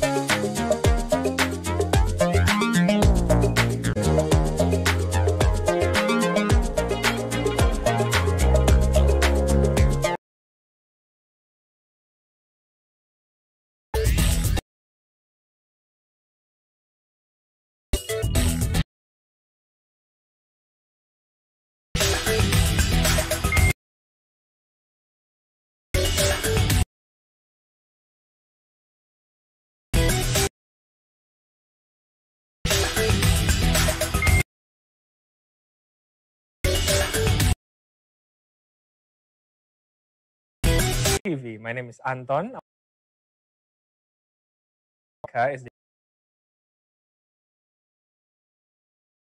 Música TV. My name is Anton. is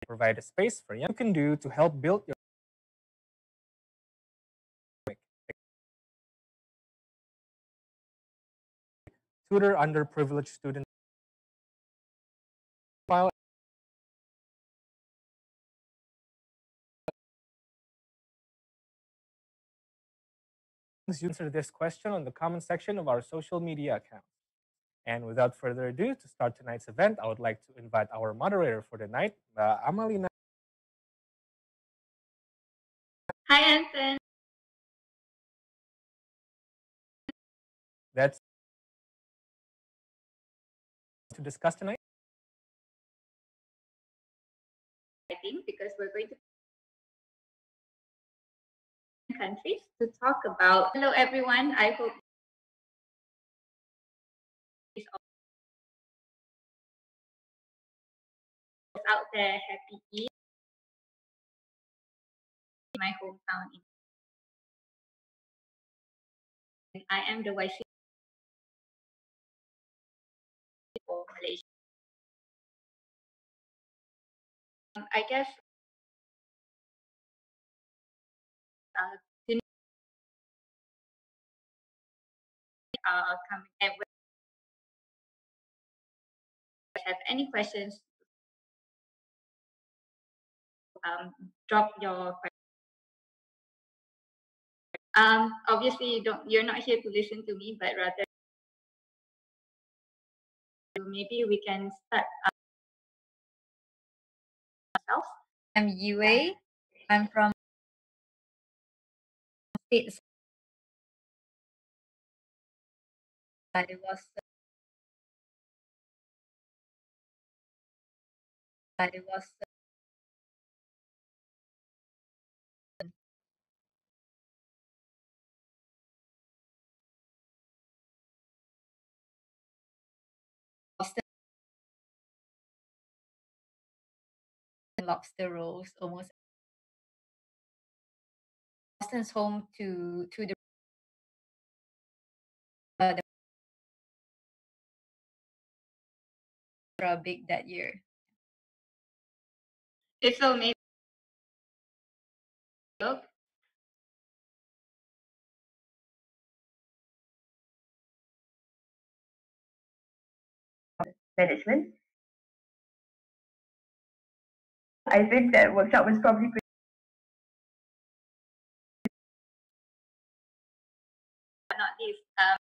provide a space for you can do to help build your tutor underprivileged students file answer this question on the comment section of our social media account. And without further ado, to start tonight's event, I would like to invite our moderator for the night, uh, Amalina. Hi, Anton. That's to discuss tonight. I think because we're going to countries to talk about. Hello, everyone. I hope out there happy Eid. My hometown. I am the YC for Malaysia. Um, I guess uh, coming and have any questions, um, drop your question. Um, obviously, you don't. You're not here to listen to me, but rather maybe we can start. ourselves. I'm Yue. I'm from states. I was uh, I was uh, lobster rolls almost. Boston's home to to the the big that year. It's so maybe look. management. I think that workshop was probably pretty not least, um,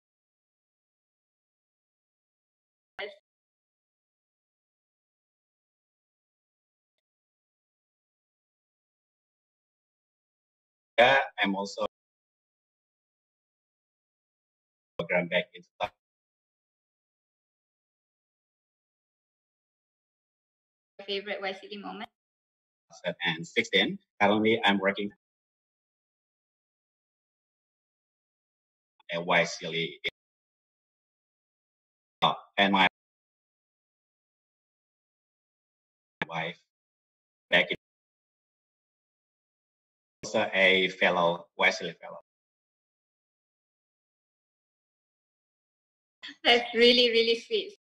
I'm also program back in favorite YSEALI moment. 2016. Currently, I'm working at YSEALI. Oh, and my wife back in also a fellow, YSEALI fellow. That's really, really sweet.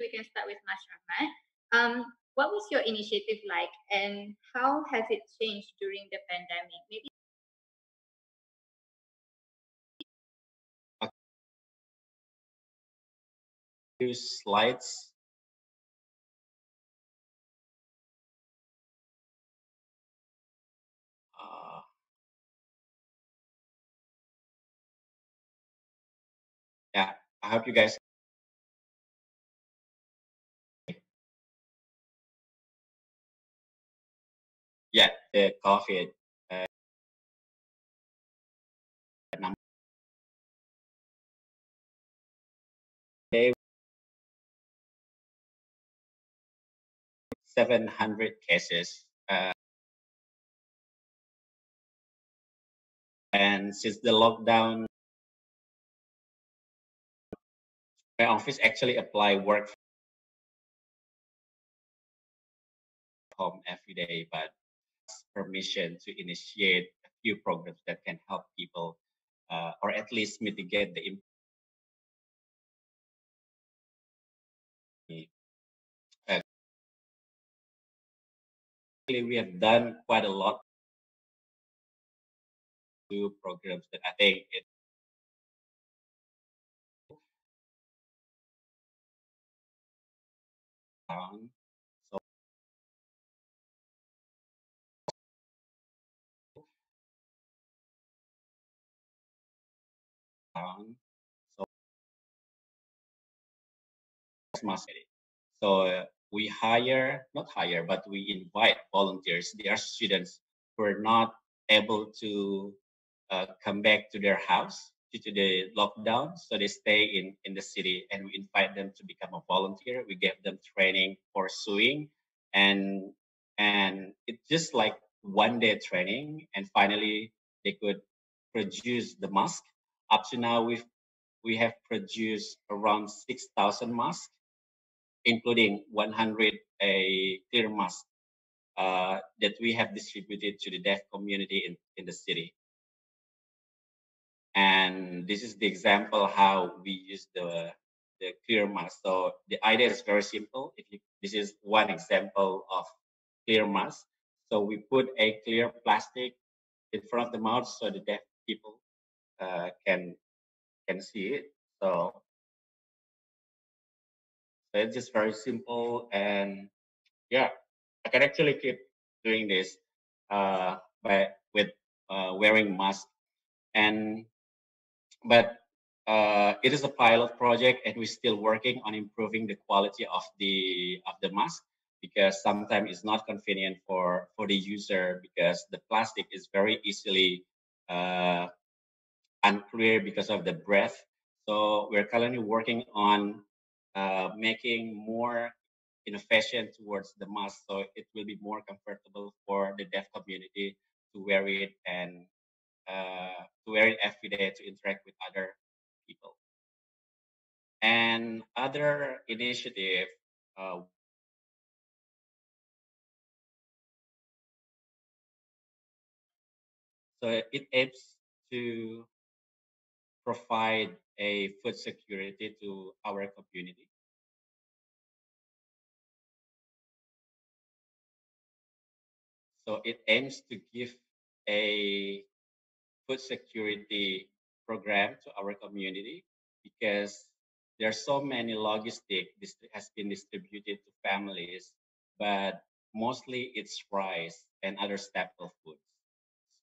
We can start with Mas Rahmat. Um, what was your initiative like and how has it changed during the pandemic? Maybe Two slides. I hope you guys. Yeah, the COVID. Uh. They 700 cases. Uh, and since the lockdown, office actually apply work home every day, but permission to initiate a few programs that can help people uh, or at least mitigate the impact. We have done quite a lot to programs that I think it down. So down. So. So uh, we hire, not hire, but we invite volunteers. They are students who are not able to uh, come back to their house due to the lockdown. So they stay in, in the city and we invite them to become a volunteer. We give them training for sewing and and it's just like one day training and finally they could produce the mask. Up to now we've we have produced around 6,000 masks, including 100 a clear mask uh, that we have distributed to the deaf community in, in the city. And this is the example how we use the, the clear mask. So the idea is very simple. You, this is one example of clear mask. So we put a clear plastic in front of the mouth so the deaf people uh, can can see it. So, so it's just very simple and yeah, I can actually keep doing this uh, by with uh, wearing mask and but uh, it is a pilot project and we're still working on improving the quality of the of the mask because sometimes it's not convenient for for the user because the plastic is very easily uh, unclear because of the breath. So we're currently working on uh, making more innovation towards the mask so it will be more comfortable for the deaf community to wear it and uh, to wear it every day to interact with other people. And other initiative, uh, so it aims to provide a food security to our community. So it aims to give a food security program to our community because there are so many logistic this has been distributed to families, but mostly it's rice and other staple foods.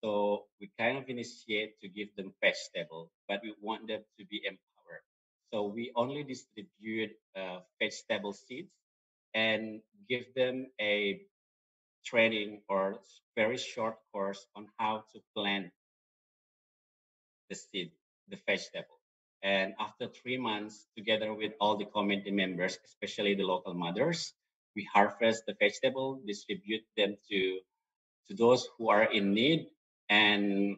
So we kind of initiate to give them vegetable, but we want them to be empowered. So we only distribute uh, vegetable seeds and give them a training or very short course on how to plant the seed, the vegetable. And after three months, together with all the community members, especially the local mothers, we harvest the vegetable, distribute them to to those who are in need, and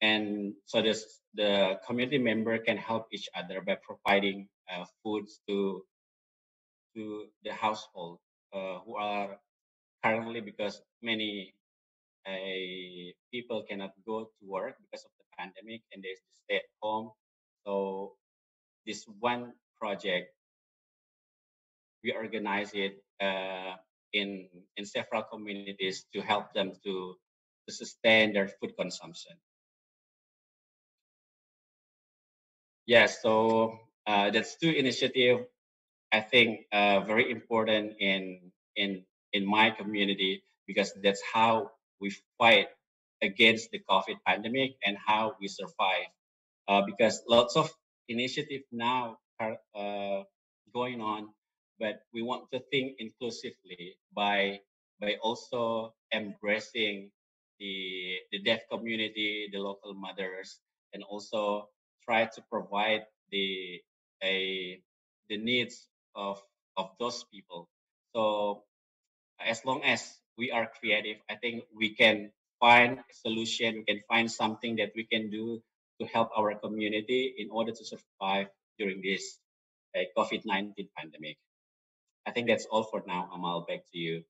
and so this the community member can help each other by providing uh, foods to to the household uh, who are currently because many uh, people cannot go to work because of pandemic and they stay at home. So this one project, we organize it uh, in in several communities to help them to to sustain their food consumption. Yes, so uh, that's two initiative I think uh, very important in in in my community because that's how we fight against the COVID pandemic and how we survive. Uh, because lots of initiative now are uh, going on, but we want to think inclusively by by also embracing the the deaf community, the local mothers, and also try to provide the a the needs of of those people. So as long as we are creative, I think we can find a solution. We can find something that we can do to help our community in order to survive during this uh, COVID-19 pandemic. I think that's all for now. Amal, back to you.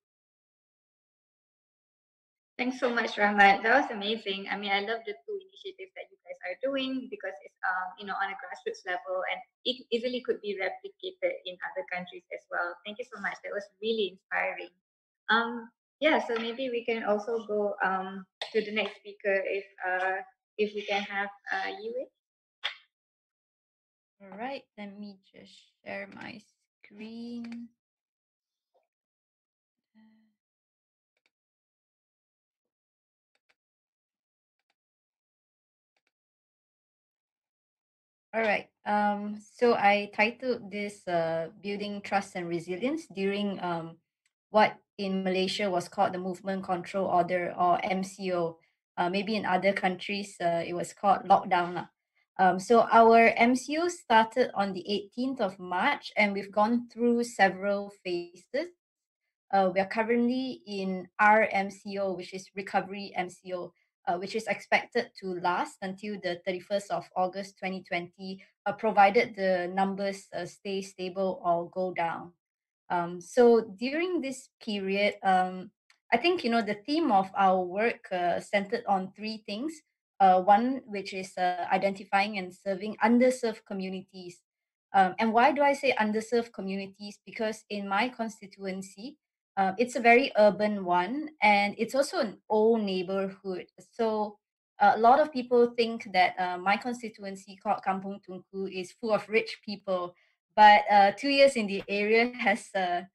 Thanks so much, Rahmat. That was amazing. I mean, I love the two initiatives that you guys are doing because it's um, you know on a grassroots level and it easily could be replicated in other countries as well. Thank you so much. That was really inspiring. Um, yeah, so maybe we can also go um, to the next speaker if uh, if we can have uh, Yiwei. All right, let me just share my screen. All right. Um, so I titled this uh, Building Trust and Resilience during um, what in Malaysia was called the Movement Control Order or MCO. Uh, maybe in other countries uh, it was called lockdown. Um, so our MCO started on the 18th of March and we've gone through several phases. Uh, we are currently in RMCO, which is Recovery MCO uh, which is expected to last until the 31st of August 2020, uh, provided the numbers uh, stay stable or go down. Um, so during this period, um, I think you know the theme of our work uh, centered on three things. Uh, one, which is uh, identifying and serving underserved communities. Um, and why do I say underserved communities? Because in my constituency, um, it's a very urban one, and it's also an old neighborhood. So a lot of people think that uh, my constituency called Kampung Tunku is full of rich people, but uh, two years in the area has uh,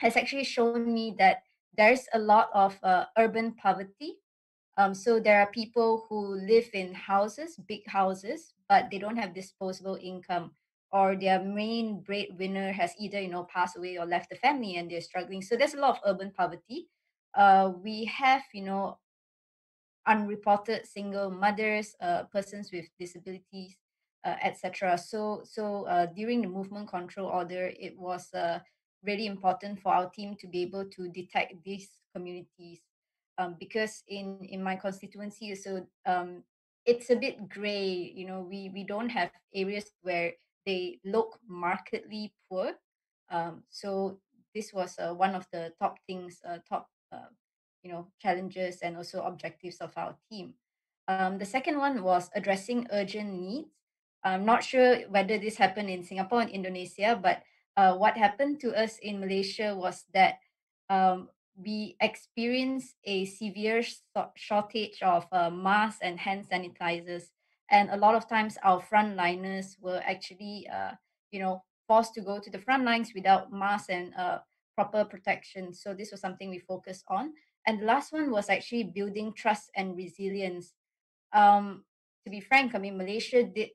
has actually shown me that there's a lot of uh, urban poverty. Um, so there are people who live in houses, big houses, but they don't have disposable income or their main breadwinner has either you know passed away or left the family and they're struggling so there's a lot of urban poverty uh, we have you know unreported single mothers uh, persons with disabilities uh, etc so so uh, during the movement control order it was uh, really important for our team to be able to detect these communities um, because in in my constituency so um, it's a bit gray you know we we don't have areas where they look markedly poor. Um, so this was uh, one of the top things, uh, top uh, you know challenges and also objectives of our team. Um, the second one was addressing urgent needs. I'm not sure whether this happened in Singapore and Indonesia, but uh, what happened to us in Malaysia was that um, we experienced a severe shortage of uh, masks and hand sanitizers. And a lot of times our frontliners were actually uh, you know forced to go to the front lines without masks and uh, proper protection. So this was something we focused on. And the last one was actually building trust and resilience. Um, to be frank i mean malaysia did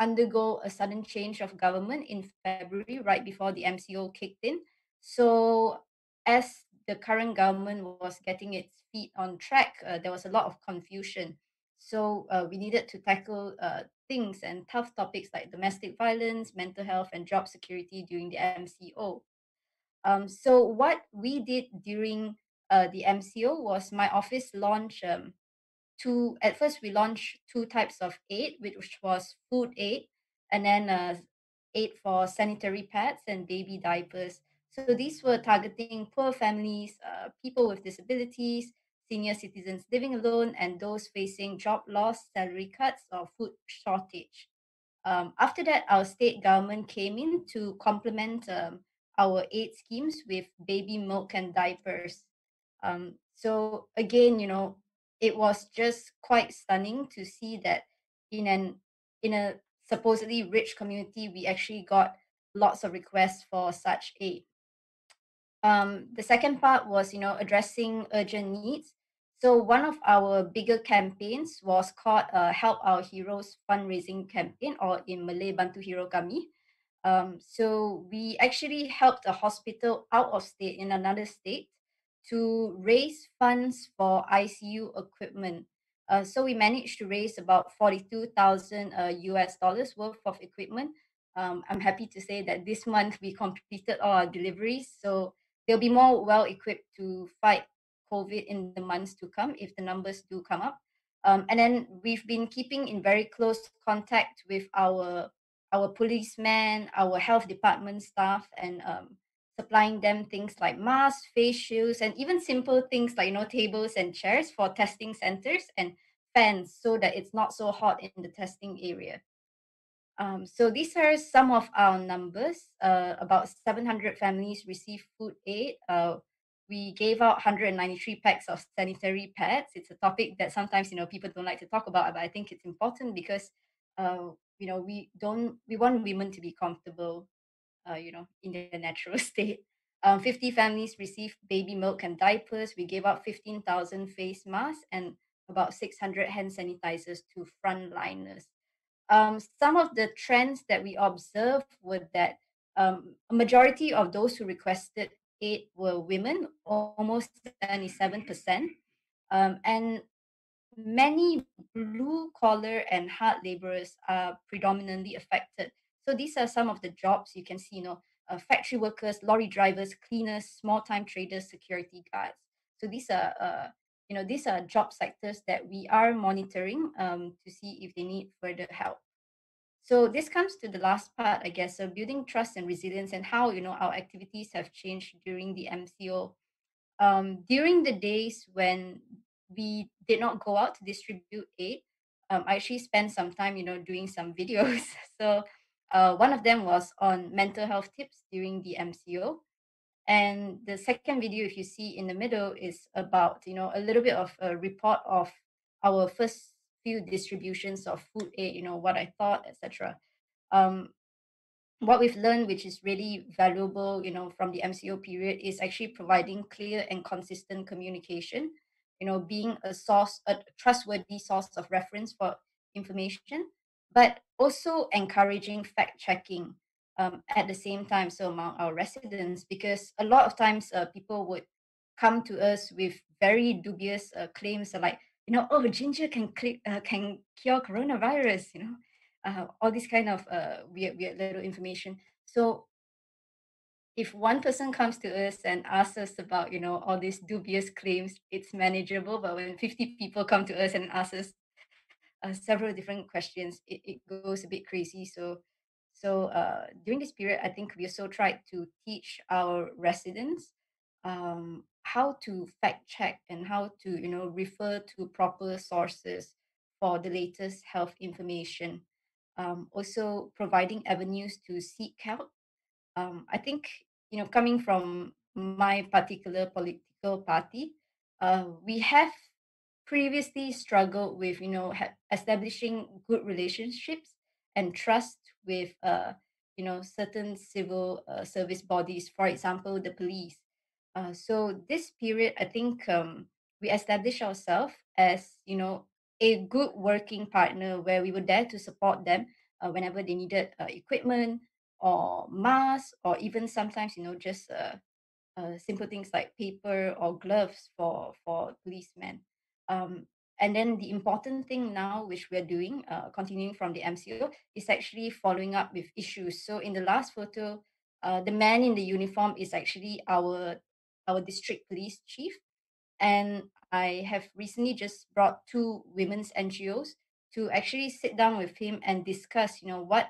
undergo a sudden change of government in february right before the mco kicked in so as the current government was getting its feet on track uh, there was a lot of confusion so uh, we needed to tackle uh, things and tough topics like domestic violence, mental health, and job security during the MCO. Um, so what we did during uh, the MCO was my office launched um, two. At first, we launched two types of aid, which was food aid, and then uh, aid for sanitary pads and baby diapers. So these were targeting poor families, uh, people with disabilities, senior citizens living alone, and those facing job loss, salary cuts, or food shortage. Um, after that, our state government came in to complement um, our aid schemes with baby milk and diapers. Um, so again, you know, it was just quite stunning to see that in an in a supposedly rich community, we actually got lots of requests for such aid. Um, the second part was, you know, addressing urgent needs. So one of our bigger campaigns was called uh, Help Our Heroes fundraising campaign, or in Malay, Bantu Hero Kami. Um, so we actually helped a hospital out of state in another state to raise funds for ICU equipment. Uh, so we managed to raise about 42,000 uh, US dollars worth of equipment. Um, I'm happy to say that this month we completed all our deliveries. So they'll be more well equipped to fight COVID in the months to come if the numbers do come up. Um, and then we've been keeping in very close contact with our our policemen, our health department staff, and um, supplying them things like masks, face shields, and even simple things like you know tables and chairs for testing centers and fans so that it's not so hot in the testing area. Um, so these are some of our numbers. Uh, about 700 families received food aid. Uh, we gave out 193 packs of sanitary pads. It's a topic that sometimes you know people don't like to talk about, but I think it's important because uh, you know we don't we want women to be comfortable, uh, you know, in their natural state. Um, 50 families received baby milk and diapers. We gave out 15,000 face masks and about 600 hand sanitizers to frontliners. Um, some of the trends that we observed were that um, a majority of those who requested aid were women, almost 77%. Um, and many blue collar and hard laborers are predominantly affected. So these are some of the jobs you can see, you know, uh, factory workers, lorry drivers, cleaners, small time traders, security guards. So these are, uh, you know, these are job sectors that we are monitoring um, to see if they need further help. So this comes to the last part, I guess, of building trust and resilience and how, you know, our activities have changed during the MCO. Um, during the days when we did not go out to distribute aid, um, I actually spent some time, you know, doing some videos. So uh, one of them was on mental health tips during the MCO. And the second video, if you see in the middle, is about, you know, a little bit of a report of our first few distributions of food aid, you know, what I thought, etc. Um, what we've learned, which is really valuable, you know, from the MCO period, is actually providing clear and consistent communication. You know, being a source, a trustworthy source of reference for information, but also encouraging fact checking um, at the same time. So among our residents, because a lot of times uh, people would come to us with very dubious uh, claims like you know, oh, ginger can click, uh, can cure coronavirus, you know, uh, all this kind of uh, weird, weird little information. So if one person comes to us and asks us about, you know, all these dubious claims, it's manageable. But when 50 people come to us and ask us uh, several different questions, it, it goes a bit crazy. So, so uh, during this period, I think we also tried to teach our residents um, how to fact check and how to you know refer to proper sources for the latest health information um, also providing avenues to seek help um, i think you know coming from my particular political party uh, we have previously struggled with you know establishing good relationships and trust with uh, you know certain civil uh, service bodies for example the police uh, so this period, I think um, we established ourselves as you know a good working partner where we were there to support them uh, whenever they needed uh, equipment or masks or even sometimes you know just uh, uh, simple things like paper or gloves for for policemen. Um, and then the important thing now, which we're doing, uh, continuing from the MCO, is actually following up with issues. So in the last photo, uh, the man in the uniform is actually our our district police chief. And I have recently just brought two women's NGOs to actually sit down with him and discuss, you know, what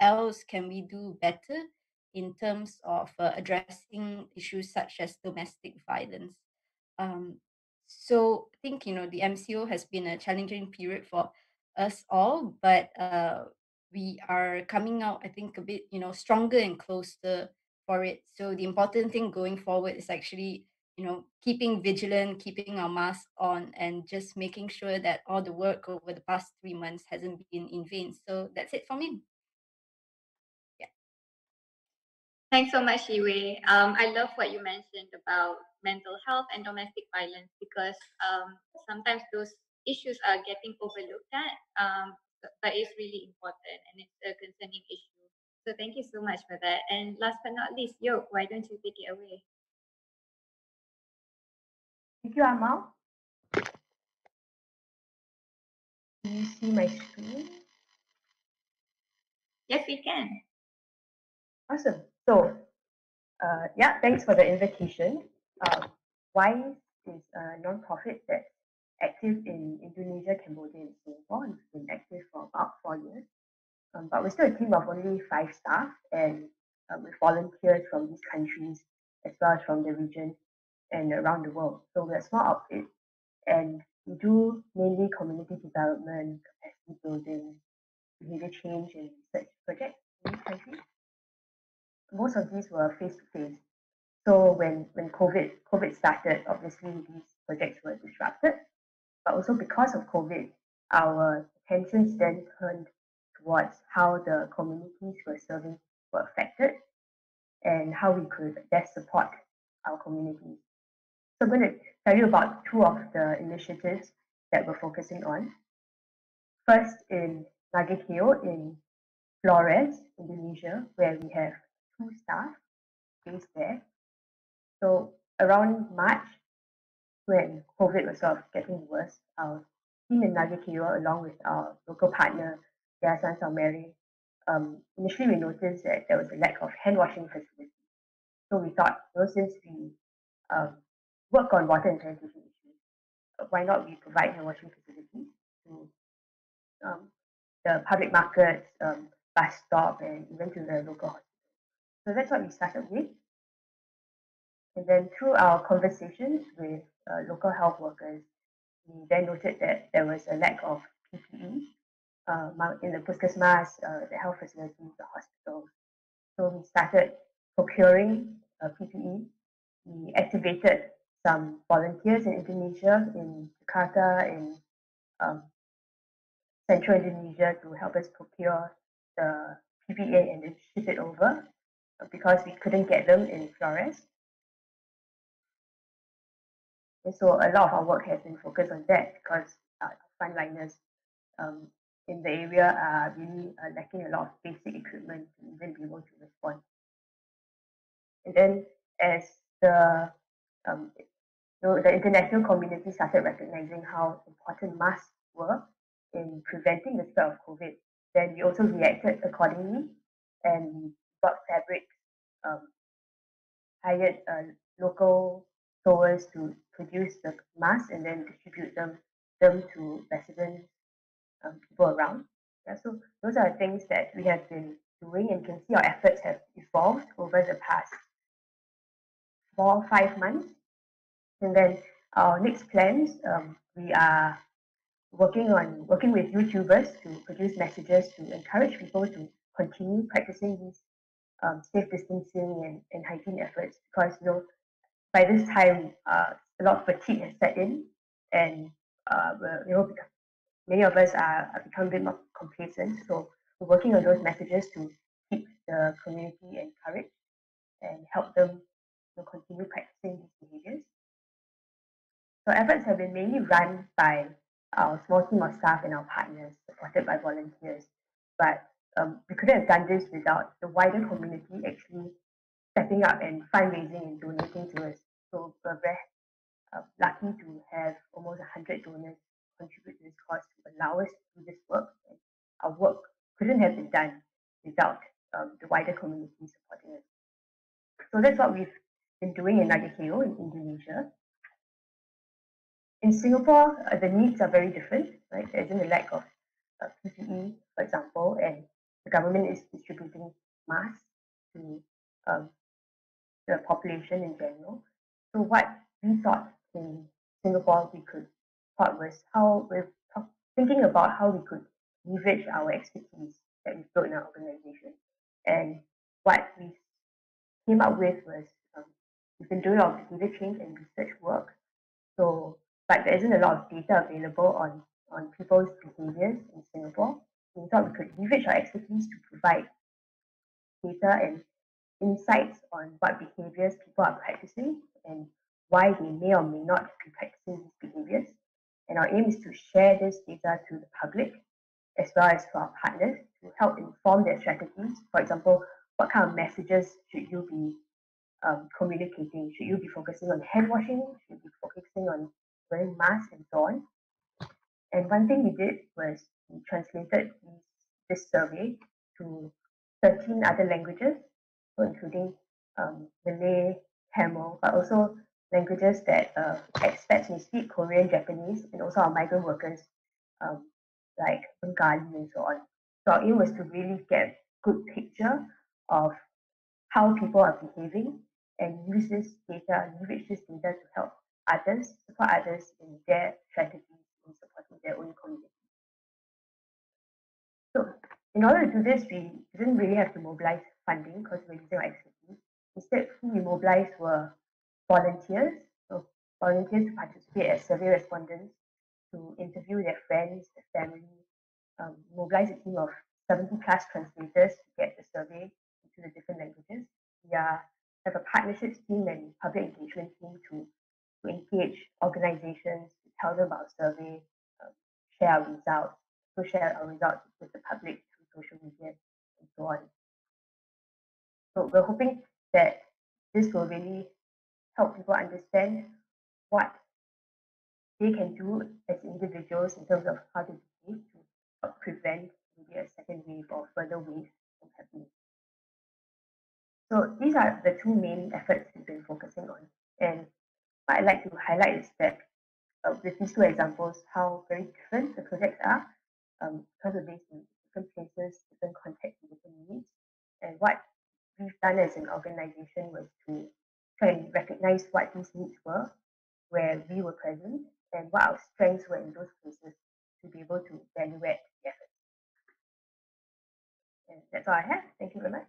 else can we do better in terms of uh, addressing issues such as domestic violence. Um, so I think you know the MCO has been a challenging period for us all, but uh, we are coming out, I think, a bit you know stronger and closer for it. So the important thing going forward is actually, you know, keeping vigilant, keeping our mask on, and just making sure that all the work over the past three months hasn't been in vain. So that's it for me. Yeah. Thanks so much, Yiwei. Um, I love what you mentioned about mental health and domestic violence because um, sometimes those issues are getting overlooked at, um, but it's really important and it's a concerning issue. So thank you so much for that. And last but not least, Yo, why don't you take it away? Thank you, Amal. Can you see my screen? Yes, we can. Awesome. So, uh, yeah, thanks for the invitation. Um, WISE is a non-profit that's active in Indonesia, Cambodia, and Singapore. It's been active for about four years. Um, but we're still a team of only five staff, and uh, with volunteers from these countries as well as from the region and around the world. So we're a small outfit, and we do mainly community development, capacity building, behavior change, and research projects in these countries. Most of these were face to face. So when when COVID COVID started, obviously these projects were disrupted. But also because of COVID, our attentions then turned towards how the communities we're serving were affected and how we could best support our communities. So I'm going to tell you about two of the initiatives that we're focusing on. First in Nagekeo in Flores, Indonesia, where we have two staff based there. So around March, when COVID was sort of getting worse, our team in Nagekeo, along with our local partner, Yayasan Saumere, um, initially we noticed that there was a lack of hand washing facilities. So we thought, you know, since we um, work on water and sanitation issues, uh, why not we provide hand washing facilities to um, the public markets, um, bus stop, and even to the local hospital. So that's what we started with. And then through our conversations with uh, local health workers, we then noted that there was a lack of PPE uh, in the puskesmas, uh, the health facilities, the hospitals. So we started procuring uh, PPE. We activated some volunteers in Indonesia, in Jakarta, in um, central Indonesia to help us procure the PPE and then ship it over uh, because we couldn't get them in Flores. And so a lot of our work has been focused on that because uh, frontliners um, in the area are really uh, lacking a lot of basic equipment to even be able to respond. And then as the um, know, the international community started recognizing how important masks were in preventing the spread of COVID, then we also reacted accordingly and bought fabrics, um, hired uh, local sewers to produce the masks and then distribute them them to residents, um, people around. Yeah, so those are things that we have been doing and can see our efforts have evolved over the past four, or five months. And then our next plans, um, we are working on working with YouTubers to produce messages to encourage people to continue practicing these um, safe distancing and, and hygiene efforts because you know by this time uh, a lot of fatigue has set in and uh, you know many of us are, become a bit more complacent so we're working on those messages to keep the community encouraged and help them to continue practicing these behaviors so efforts have been mainly run by our small team of staff and our partners, supported by volunteers. But um, we couldn't have done this without the wider community actually stepping up and fundraising and donating to us. So we're uh, lucky to have almost 100 donors contribute to this cause to allow us to do this work. And our work couldn't have been done without um, the wider community supporting us. So that's what we've been doing in Nagekeo in Indonesia in Singapore, uh, the needs are very different, right? There isn't a lack of uh, PPE, for example, and the government is distributing masks to um, the population in general. So what we thought in Singapore we could thought was how we're thinking about how we could leverage our expertise that we've built in our organization. And what we came up with was um, we've been doing a lot of data change and research work. So but there isn't a lot of data available on, on people's behaviors in Singapore. We thought we could leverage our expertise to provide data and insights on what behaviors people are practicing and why they may or may not be practicing these behaviors. And our aim is to share this data to the public as well as to our partners to help inform their strategies. For example, what kind of messages should you be um, communicating? Should you be focusing on hand washing? Should you be focusing on wearing masks and so on? And one thing we did was we translated this survey to 13 other languages, including um, Malay, Tamil, but also languages that uh, expats may speak, Korean, Japanese, and also our migrant workers um, like Bengali and so on. So our aim was to really get a good picture of how people are behaving and use this data, leverage this data to help others, support others in their strategies in supporting their own community. So in order to do this, we didn't really have to mobilize funding because we're using our expertise. Instead, who we mobilized were volunteers, so volunteers to participate as survey respondents, to interview their friends, their family, um, mobilize a team of 70 plus translators to get the survey into the different languages. We are, have a partnerships team and public engagement team to, to engage organizations, to tell them about survey, um, share our results, to share our results with the public through social media and so on. So we're hoping that this will really help people understand what they can do as individuals in terms of how to behave to prevent maybe a second wave or further waves from happening. So these are the two main efforts we've been focusing on. And what I'd like to highlight is that uh, with these two examples, how very different the projects are um, because of based in different places, different contexts, different needs. And what we've done as an organization was to try and recognize what these needs were, where we were present, and what our strengths were in those places to be able to evaluate the efforts. And that's all I have. Thank you very much.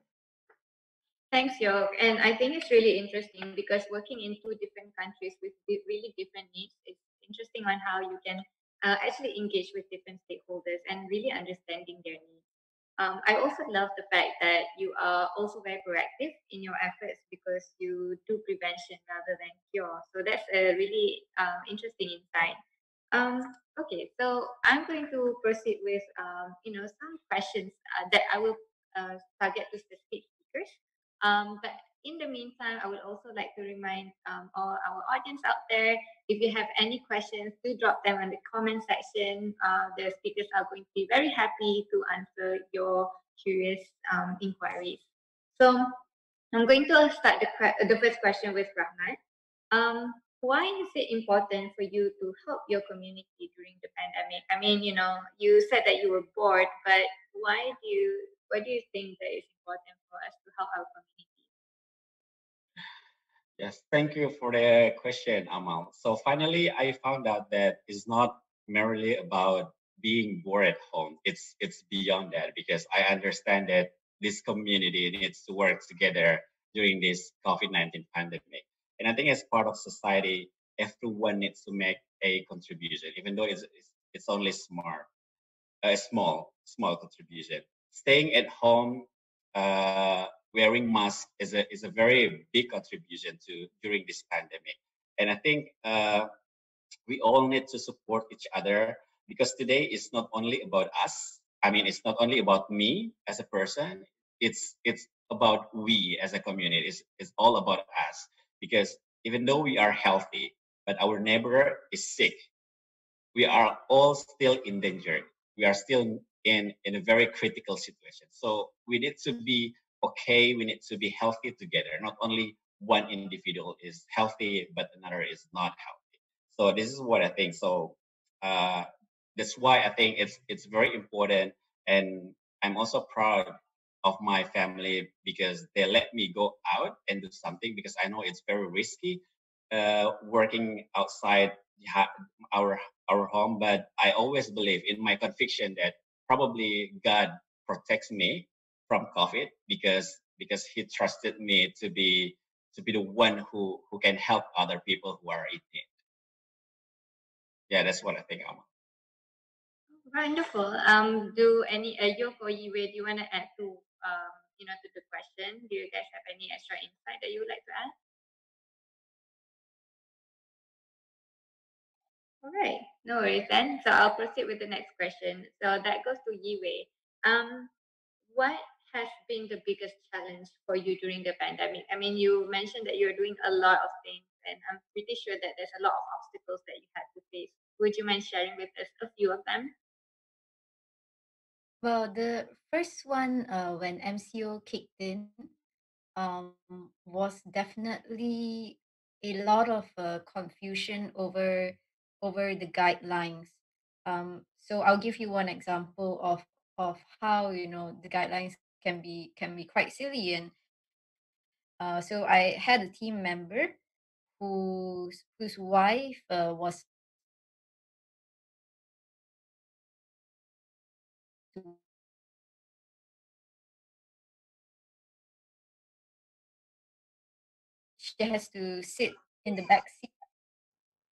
Thanks, York. And I think it's really interesting because working in two different countries with really different needs is interesting on how you can uh, actually engage with different stakeholders and really understanding their needs. Um, I also love the fact that you are also very proactive in your efforts because you do prevention rather than cure. So that's a really um, interesting insight. Um, okay, so I'm going to proceed with um, you know some questions uh, that I will uh, target to specific speakers. Um, but in the meantime, I would also like to remind um, all our audience out there, if you have any questions, do drop them in the comment section. Uh, the speakers are going to be very happy to answer your curious um, inquiries. So I'm going to start the, the first question with Rahmat. Um, why is it important for you to help your community during the pandemic? I mean, you know, you said that you were bored, but why do you why do you think that it's important for us to help our community? Yes, thank you for the question, Amal. So finally, I found out that it's not merely about being bored at home. It's it's beyond that because I understand that this community needs to work together during this COVID-19 pandemic. And I think as part of society, everyone needs to make a contribution, even though it's it's, it's only smart, a small small contribution. Staying at home uh, wearing masks is a is a very big contribution to during this pandemic. And I think uh, we all need to support each other because today is not only about us. I mean, it's not only about me as a person. It's it's about we as a community. It's, it's all about us because even though we are healthy, but our neighbor is sick, we are all still in danger. We are still in in a very critical situation. So we need to be okay, we need to be healthy together. Not only one individual is healthy, but another is not healthy. So this is what I think. So uh, that's why I think it's it's very important, and I'm also proud of my family because they let me go out and do something because I know it's very risky uh, working outside our our home. But I always believe in my conviction that probably God protects me from COVID because because he trusted me to be to be the one who who can help other people who are in need. Yeah, that's what I think, Alma. Wonderful. Um, do any uh, York or Yiwei, do you want to add to um, you know, to the question. Do you guys have any extra insight that you would like to add? All right, no worries then. So I'll proceed with the next question. So that goes to Yiwei. Um, what has been the biggest challenge for you during the pandemic? I mean, you mentioned that you're doing a lot of things, and I'm pretty sure that there's a lot of obstacles that you had to face. Would you mind sharing with us a few of them? Well, the first one, uh, when MCO kicked in, um, was definitely a lot of uh, confusion over over the guidelines. Um, so I'll give you one example of of how you know the guidelines can be can be quite silly and uh, so I had a team member whose whose wife uh, was she has to sit in the back seat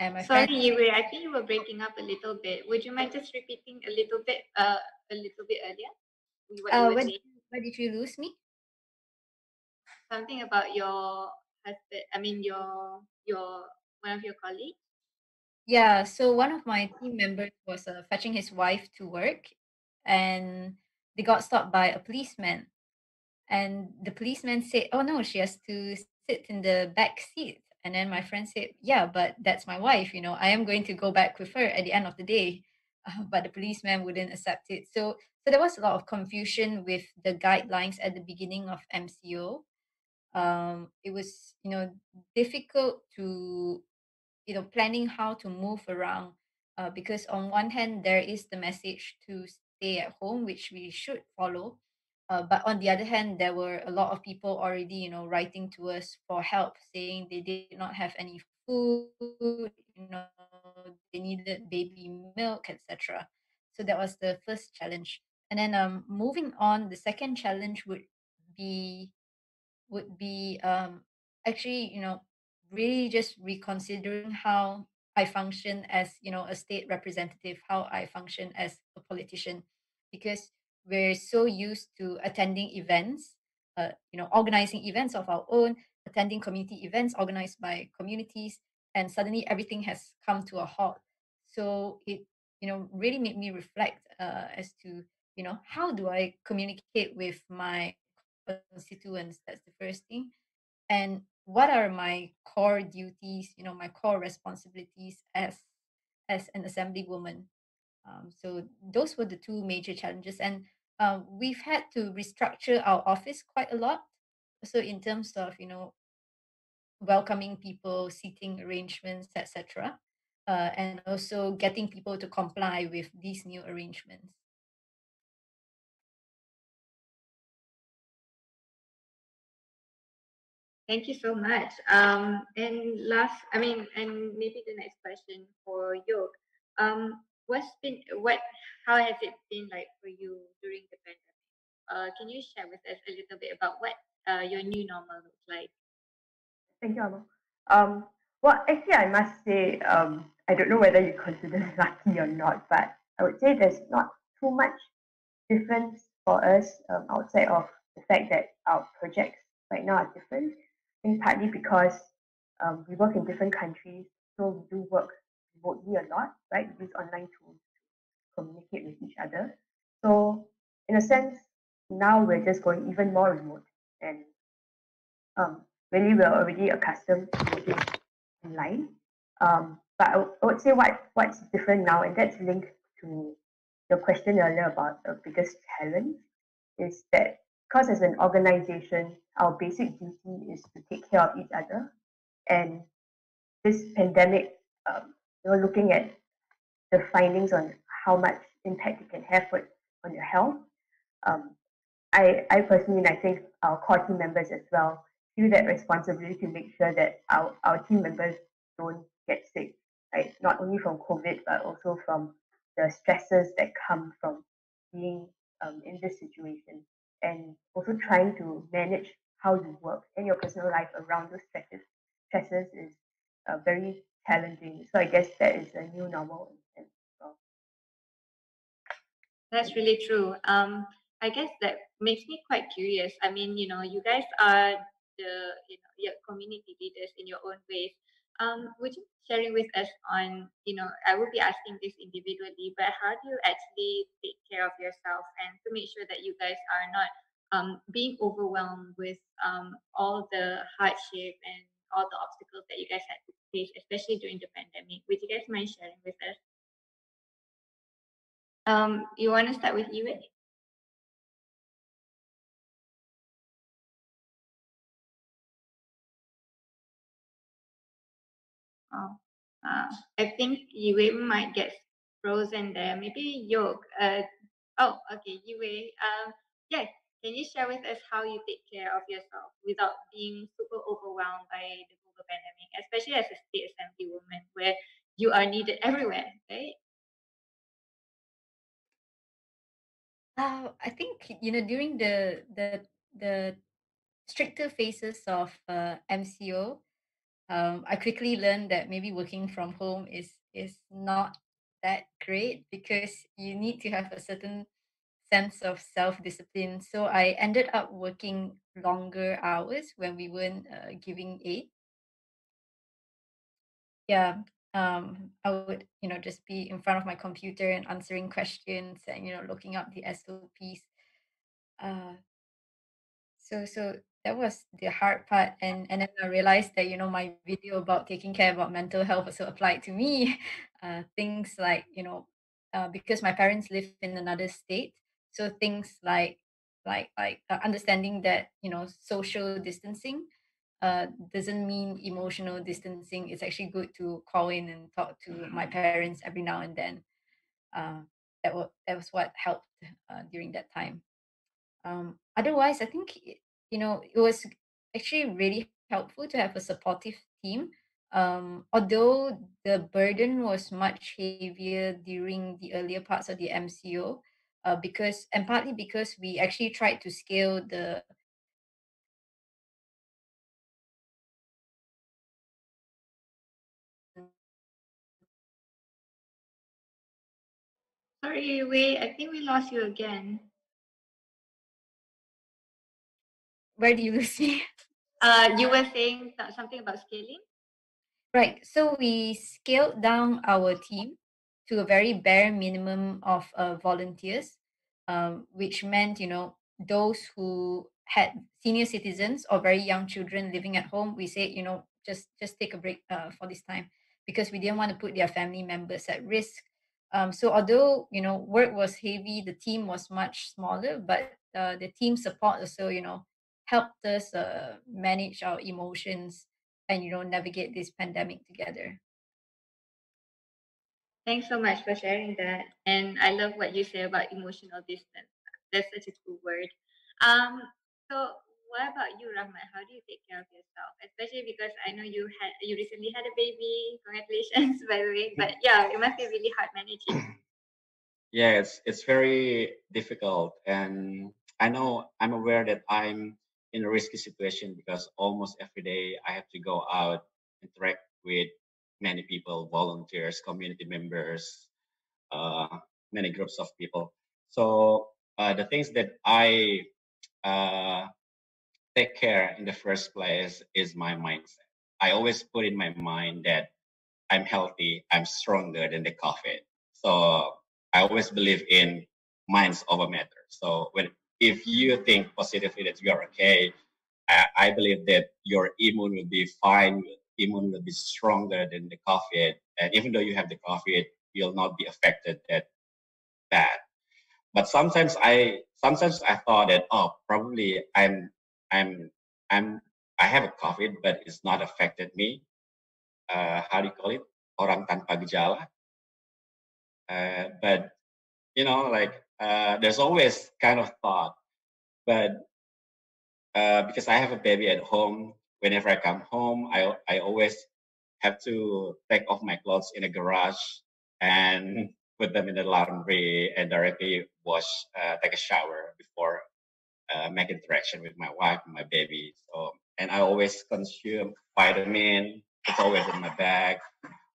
and my Sorry, friend you were, I think you were breaking up a little bit. Would you mind just repeating a little bit, uh, a little bit earlier? What you uh, were where, saying? Where did you lose me? Something about your husband. I mean, your your one of your colleagues. Yeah, so one of my team members was uh, fetching his wife to work, and they got stopped by a policeman. And the policeman said, "Oh no, she has to sit in the back seat." And then my friend said, "Yeah, but that's my wife. You know, I am going to go back with her at the end of the day." Uh, but the policeman wouldn't accept it. So, so there was a lot of confusion with the guidelines at the beginning of MCO. Um, it was, you know, difficult to you know planning how to move around uh, because on one hand there is the message to stay at home which we should follow uh, but on the other hand there were a lot of people already you know writing to us for help saying they did not have any food know they needed baby milk etc so that was the first challenge. And then um moving on the second challenge would be would be um actually you know really just reconsidering how I function as you know a state representative, how I function as a politician, because we're so used to attending events, uh, you know, organizing events of our own, attending community events organized by communities, and suddenly everything has come to a halt. So it you know really made me reflect uh, as to you know how do I communicate with my constituents? That's the first thing, and what are my core duties you know my core responsibilities as as an assemblywoman um, so those were the two major challenges and uh, we've had to restructure our office quite a lot so in terms of you know welcoming people seating arrangements etc uh, and also getting people to comply with these new arrangements Thank you so much. Um, and last, I mean, and maybe the next question for York. Um, what's been what? How has it been like for you during the pandemic? Uh, can you share with us a little bit about what uh, your new normal looks like? Thank you, Amo. Um, well, actually, I must say, um, I don't know whether you consider lucky or not, but I would say there's not too much difference for us um, outside of the fact that our projects right now are different. I think partly because um, we work in different countries, so we do work remotely a lot, right? We use online tools to communicate with each other. So, in a sense, now we're just going even more remote, and um, really we're already accustomed to working online. Um, but I, w- I would say what what's different now, and that's linked to your question earlier about the biggest challenge, is that because as an organization, our basic duty is to take care of each other. And this pandemic, um, you know, looking at the findings on how much impact it can have for, on your health, um, I, I personally, and I think our core team members as well, feel that responsibility to make sure that our, our team members don't get sick, right? Not only from COVID, but also from the stresses that come from being um, in this situation and also trying to manage how you work and your personal life around those stresses, stresses is uh, very challenging. So I guess that is a new normal. in well. That's really true. Um, I guess that makes me quite curious. I mean, you know, you guys are the you know your community leaders in your own ways. Um, would you sharing with us on, you know, I will be asking this individually, but how do you actually take care of yourself and to make sure that you guys are not um, being overwhelmed with um, all the hardship and all the obstacles that you guys had to face, especially during the pandemic? Would you guys mind sharing with us? Um, you want to start with Yue? Oh, uh, I think Yue might get frozen there. Maybe Yoke. Uh, oh, okay, Yue. Um, yeah, can you share with us how you take care of yourself without being super overwhelmed by the global pandemic, especially as a state assembly woman, where you are needed everywhere, right? Uh, I think you know during the the the stricter phases of uh, MCO, um, I quickly learned that maybe working from home is is not that great because you need to have a certain sense of self discipline. So I ended up working longer hours when we weren't uh, giving aid. Yeah, um, I would you know just be in front of my computer and answering questions and you know looking up the SOPs. Uh, so so that was the hard part and and then i realized that you know my video about taking care about mental health also applied to me. Uh, things like you know uh, because my parents live in another state so things like like like uh, understanding that you know social distancing uh, doesn't mean emotional distancing. It's actually good to call in and talk to my parents every now and then. Uh, that was that was what helped uh, during that time. Um, otherwise, I think you know it was actually really helpful to have a supportive team. Um, although the burden was much heavier during the earlier parts of the MCO, uh, because and partly because we actually tried to scale the Sorry, wait, I think we lost you again. Where do you lose me? Uh, you were saying something about scaling? Right. So we scaled down our team to a very bare minimum of uh, volunteers, um, which meant, you know, those who had senior citizens or very young children living at home, we said, you know, just just take a break uh, for this time because we didn't want to put their family members at risk. Um, so although you know work was heavy, the team was much smaller, but uh, the team support also, you know, helped us uh, manage our emotions and you know navigate this pandemic together Thanks so much for sharing that. And I love what you say about emotional distance. That's such a cool word. Um, so what about you, Rahmat? How do you take care of yourself? Especially because I know you had you recently had a baby. Congratulations, by the way. But yeah, it must be really hard managing. yeah, it's it's very difficult, and I know I'm aware that I'm in a risky situation because almost every day I have to go out, and interact with many people, volunteers, community members, uh, many groups of people. So uh, the things that I uh, take care in the first place is my mindset. I always put in my mind that I'm healthy, I'm stronger than the COVID. So I always believe in minds over matter. So when if you think positively that you're okay, I, I believe that your immune will be fine. Immune will be stronger than the COVID, and even though you have the COVID, you'll not be affected that bad. But sometimes I sometimes I thought that oh probably I'm I'm I'm I have a COVID, but it's not affected me. Uh, how do you call it? Orang tanpa gejala. Uh, but you know, like uh, there's always kind of thought, but uh, because I have a baby at home, whenever I come home, I I always have to take off my clothes in a garage and put them in the laundry and directly wash, uh, take a shower before uh, make interaction with my wife and my baby. So, and I always consume vitamin. It's always in my bag.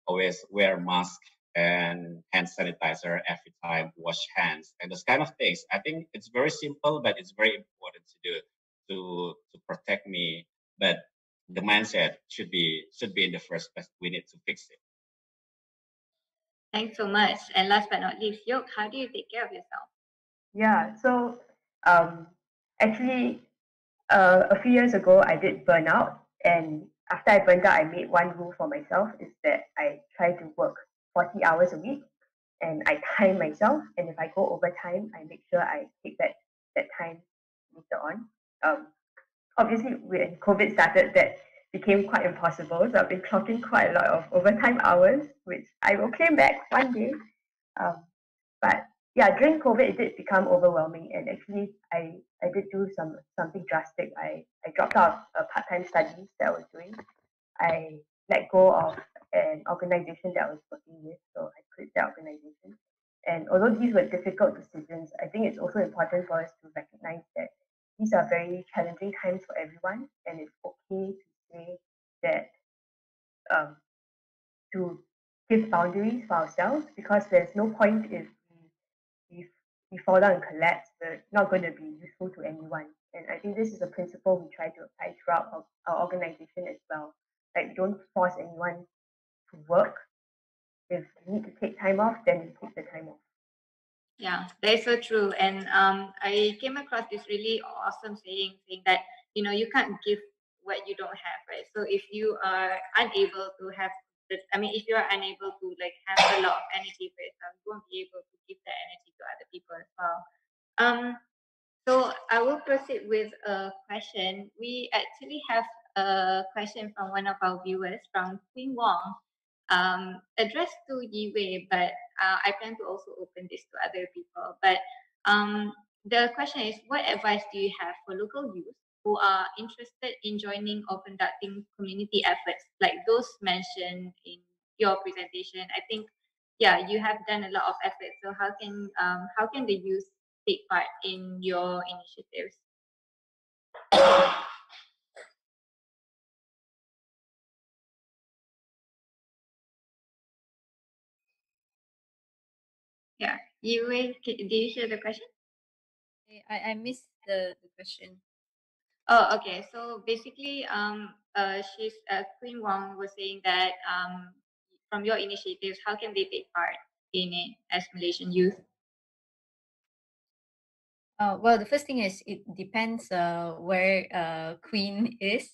Always wear mask and hand sanitizer every time, wash hands, and those kind of things. I think it's very simple, but it's very important to do to to protect me. But the mindset should be should be in the first place. We need to fix it. Thanks so much. And last but not least, Yok, how do you take care of yourself? Yeah, so um, actually, uh, a few years ago, I did burn out, and after I burned out, I made one rule for myself: is that I try to work 40 hours a week, and I time myself. And if I go over time, I make sure I take that that time later on. Um, obviously, when COVID started, that became quite impossible. So I've been clocking quite a lot of overtime hours, which I will claim back one day. Um, but yeah, during COVID, it did become overwhelming, and actually, I I did do some something drastic. I I dropped out of part time studies that I was doing. I let go of an organization that I was working with, so I quit that organization. And although these were difficult decisions, I think it's also important for us to recognize that these are very challenging times for everyone, and it's okay to say that um, to give boundaries for ourselves because there's no point if we, if we fall down and collapse, we're not going to be useful to anyone. And I think this is a principle we try to apply throughout our, our organization as well. Like, don't force anyone to work. If you need to take time off, then you take the time off. Yeah, that is so true. And um, I came across this really awesome saying, saying that you know you can't give what you don't have, right? So if you are unable to have I mean, if you are unable to like have a lot of energy for yourself, you won't be able to give that energy to other people as well. Um, so I will proceed with a question. We actually have a question from one of our viewers from Queen Wong, um, addressed to Yiwei, but uh, I plan to also open this to other people. But um, the question is, what advice do you have for local youth who are interested in joining or conducting community efforts like those mentioned in your presentation? I think yeah you have done a lot of efforts. So how can um, how can the youth take part in your initiatives yeah you will do you hear the question I, I missed the, the question. Oh, okay. So basically, um, uh, she's uh, Queen Wong was saying that um, from your initiatives, how can they take part in it as Malaysian youth? Uh, well, the first thing is it depends uh, where uh, Queen is.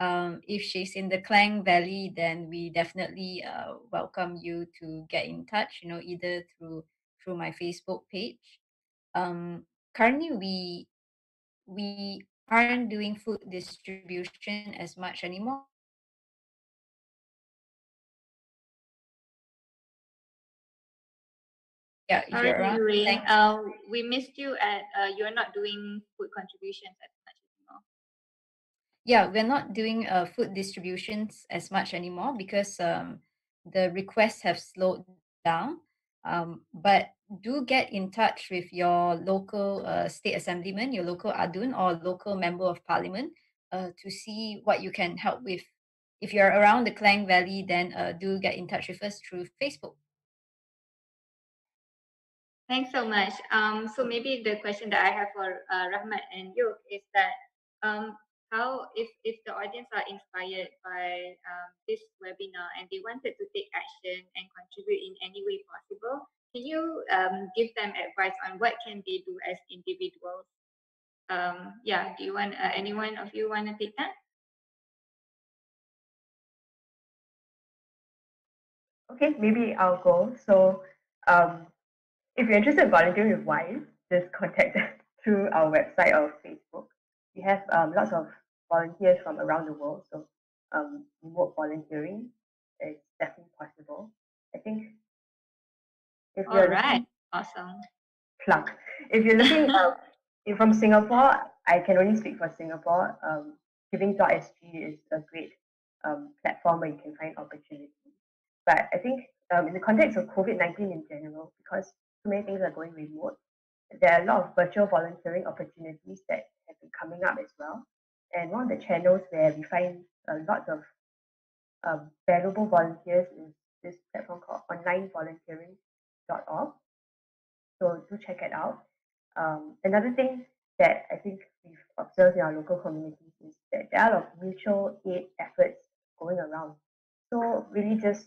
Um, if she's in the Klang Valley, then we definitely uh, welcome you to get in touch. You know, either through through my Facebook page. Um, currently, we we aren't doing food distribution as much anymore. Yeah, Sorry. Yuri. Thank- Uh, we missed you at uh, you're not doing food contributions as much anymore. Yeah, we're not doing uh, food distributions as much anymore because um, the requests have slowed down. Um, but do get in touch with your local uh, state assemblyman, your local adun, or local member of parliament uh, to see what you can help with. If you're around the Klang Valley, then uh, do get in touch with us through Facebook. Thanks so much. Um, so maybe the question that I have for uh, Rahmat and Yuk is that um, how if if the audience are inspired by um, this webinar and they wanted to take action and contribute in any way possible, can you um, give them advice on what can they do as individuals? Um, yeah, do you want uh, anyone of you want to take that? Okay, maybe I'll go. So, um, if you're interested in volunteering with WISE, just contact us through our website or Facebook. We have um, lots of volunteers from around the world, so um, remote volunteering is definitely possible. I think if All right, awesome. plug. If you're looking um, if from Singapore, I can only speak for Singapore. Um, Giving.sg is a great um, platform where you can find opportunities. But I think um, in the context of COVID 19 in general, because so many things are going remote, there are a lot of virtual volunteering opportunities that have been coming up as well. And one of the channels where we find a lot of um, valuable volunteers is this platform called onlinevolunteering.org. So do check it out. Um, another thing that I think we've observed in our local communities is that there are a lot of mutual aid efforts going around. So really just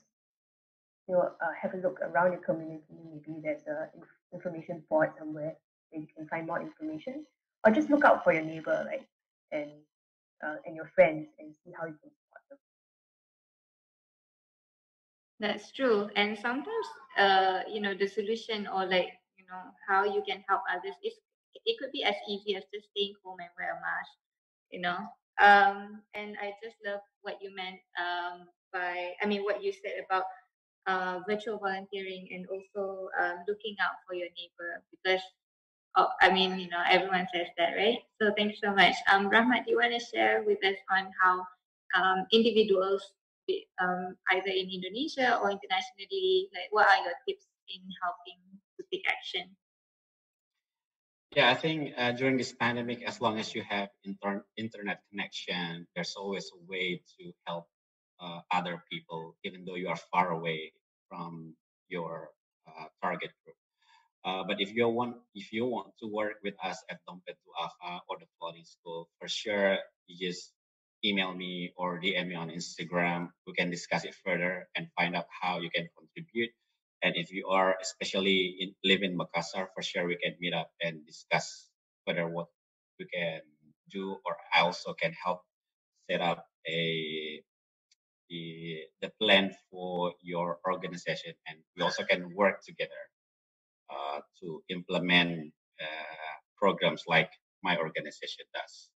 you know uh, have a look around your community. Maybe there's a information board somewhere where you can find more information, or just look out for your neighbor, right, and uh, and your friends, and see how you can That's true, and sometimes uh, you know the solution or like you know how you can help others is it could be as easy as just staying home and wear a mask, you know. Um, and I just love what you meant um, by, I mean, what you said about uh, virtual volunteering and also um, looking out for your neighbor because, oh, I mean, you know, everyone says that, right? So thanks so much. Um, Rahmat, do you want to share with us on how um, individuals, um, either in Indonesia or internationally, like what are your tips in helping to take action? Yeah, I think uh, during this pandemic, as long as you have inter- internet connection, there's always a way to help uh, other people, even though you are far away from your uh, target group. Uh, but if you want, if you want to work with us at Dompet Dhuafa or the Floating School, for sure, you just email me or DM me on Instagram. We can discuss it further and find out how you can contribute and if you are especially in, live in Makassar, for sure we can meet up and discuss whether what we can do, or I also can help set up a the, the plan for your organization, and we also can work together uh, to implement uh, programs like my organization does.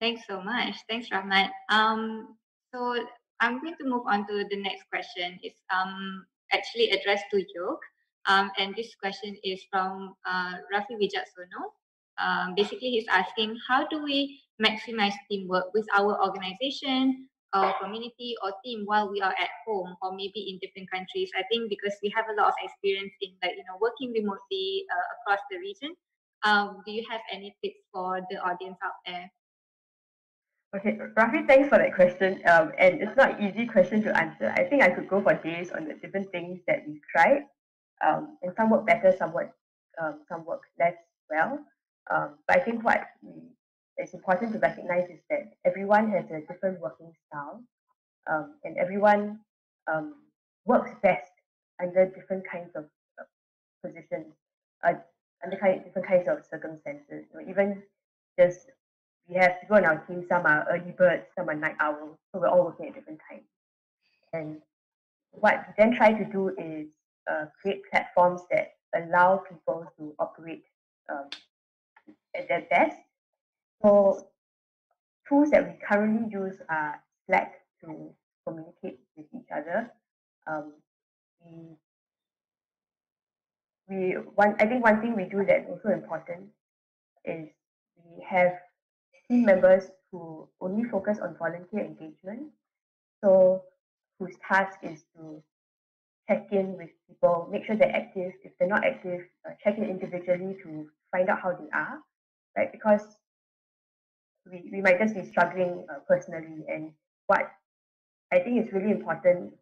Thanks so much. Thanks, Rahmat. Um, so I'm going to move on to the next question. It's um, actually addressed to Yog. Um, and this question is from uh, Rafi Wijaksono. Um, basically, he's asking, how do we maximize teamwork with our organization, or community, or team while we are at home, or maybe in different countries? I think because we have a lot of experience in like you know working remotely uh, across the region. Um, do you have any tips for the audience out there? Okay, Rafi, thanks for that question. Um, and it's not easy question to answer. I think I could go for days on the different things that we've tried. Um, and some work better, some work, um, some work less well. Um, but I think what we, it's important to recognize is that everyone has a different working style, um, and everyone um, works best under different kinds of uh, positions, uh, under kind, different kinds of circumstances. You know, even just we have people on our team, some are early birds, some are night owls, so we're all working at different times. And what we then try to do is uh, create platforms that allow people to operate um, at their best. So tools that we currently use are Slack to communicate with each other. Um, we, we one I think one thing we do that's also important is we have team members who only focus on volunteer engagement. So whose task is to check in with people, make sure they're active. If they're not active, uh, check in individually to find out how they are, right? Because we, we might just be struggling uh, personally. And what I think is really important,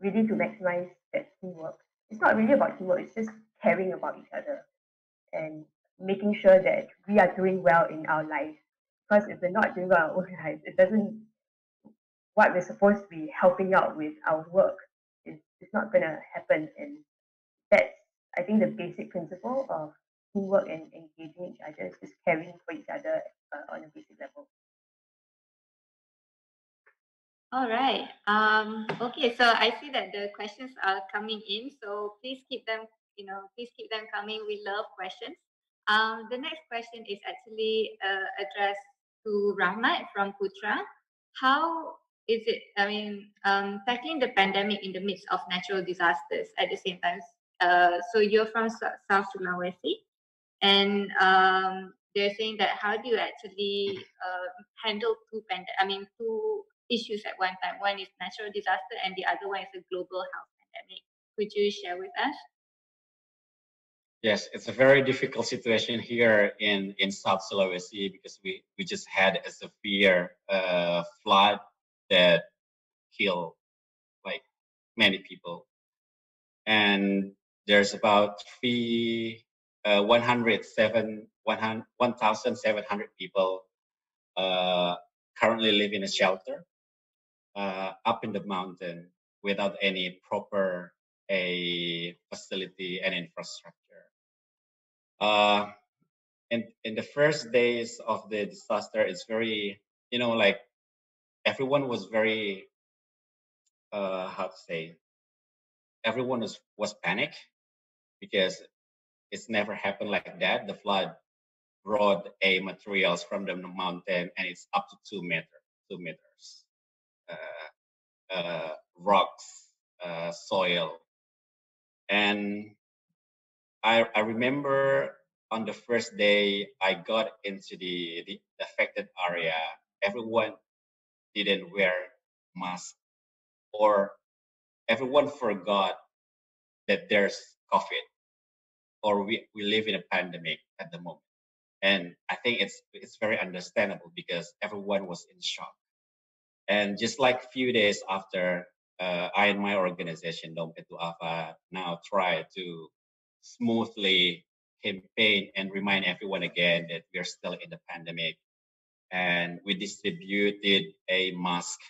really to maximize that teamwork. It's not really about teamwork, it's just caring about each other and making sure that we are doing well in our lives because if we're not doing own lives, it doesn't, what we're supposed to be helping out with our work is, is not going to happen. And that's, I think, the basic principle of teamwork and engaging each other is just caring for each other uh, on a basic level. All right. Um, okay, so I see that the questions are coming in. So please keep them, you know, please keep them coming. We love questions. Um, the next question is actually uh, addressed to Rahmat from Putra. How is it, I mean, um, tackling the pandemic in the midst of natural disasters at the same time? Uh, so you're from South Sulawesi, and um, they're saying that how do you actually uh, handle two pand- I mean, two issues at one time? One is natural disaster, and the other one is a global health pandemic. Could you share with us? Yes, it's a very difficult situation here in, in South Sulawesi because we, we just had a severe uh, flood that killed like many people, and there's about three uh, 107 1,700 people uh, currently live in a shelter uh, up in the mountain without any proper a facility and infrastructure. Uh, and in the first days of the disaster, it's very, you know, like everyone was very, uh, how to say, everyone was was panic because it's never happened like that. The flood brought a materials from the mountain and it's up to two meter, two meters. Uh, uh, rocks, uh, soil, and I I remember on the first day I got into the, the affected area, everyone didn't wear mask or everyone forgot that there's COVID or we, we live in a pandemic at the moment. And I think it's it's very understandable because everyone was in shock. And just like a few days after, uh, I and my organization, Dompet Dhuafa, now try to smoothly campaign and remind everyone again that we are still in the pandemic. And we distributed a mask,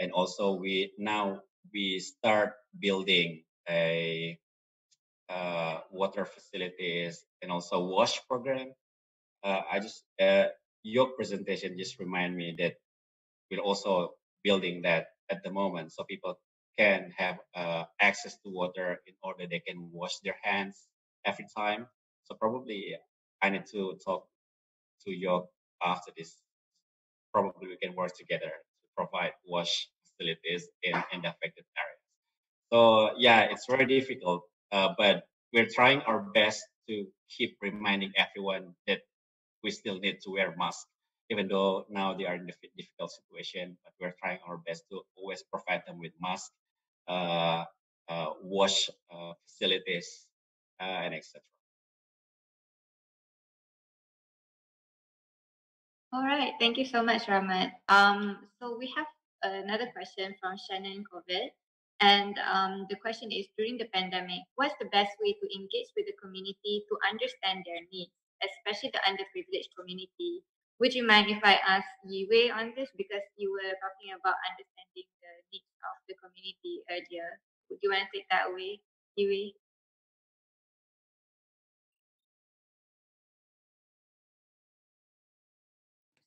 and also we now we start building a uh, water facilities and also wash program. Uh, I just uh, your presentation just remind me that we're also building that at the moment, so people can have uh, access to water in order they can wash their hands every time. So probably I need to talk to you after this. Probably we can work together to provide wash facilities in, in the affected areas. So yeah, it's very difficult uh, but we're trying our best to keep reminding everyone that we still need to wear masks, even though now they are in a difficult situation. But we're trying our best to always provide them with masks, wash uh, facilities, uh, and etc. All right, thank you so much, Rahmat. Um, so we have another question from Shannon Covet. And um, the question is during the pandemic, what's the best way to engage with the community to understand their needs, especially the underprivileged community? Would you mind if I ask Yiwei on this? Because you were talking about understanding needs of the community earlier. Would you want to take that away, Yiwei?